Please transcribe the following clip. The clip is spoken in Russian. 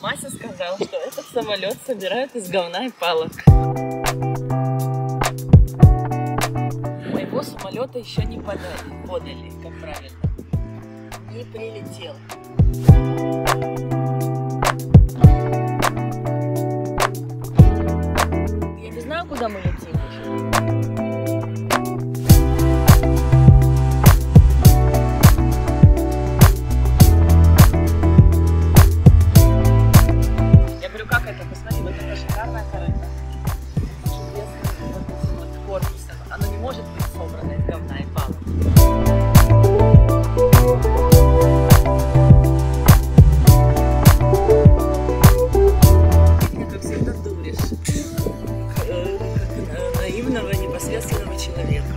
Мася сказал, что этот самолет собирают из говна и палок. Моего самолета еще не подали, подали, как правильно. Не прилетел. Я не знаю, куда мы летим. как это, посмотри, вот это шикарная корыта. Чудесный вот этот вот корпусом. Оно не может быть собрано из говна и палок. Э, э, наивного, непосредственного человека.